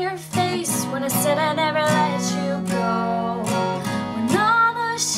your face when I said I never let you go. When all those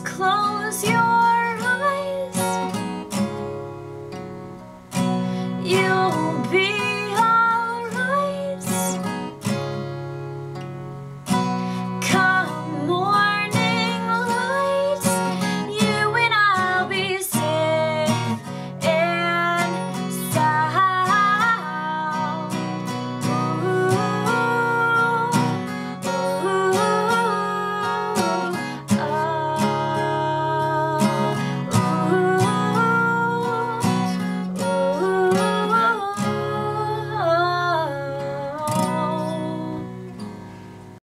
close your eyes.